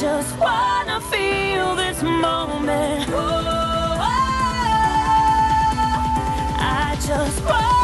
just wanna feel this moment. Oh, oh, I just wanna.